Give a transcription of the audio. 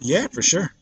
Yeah, for sure.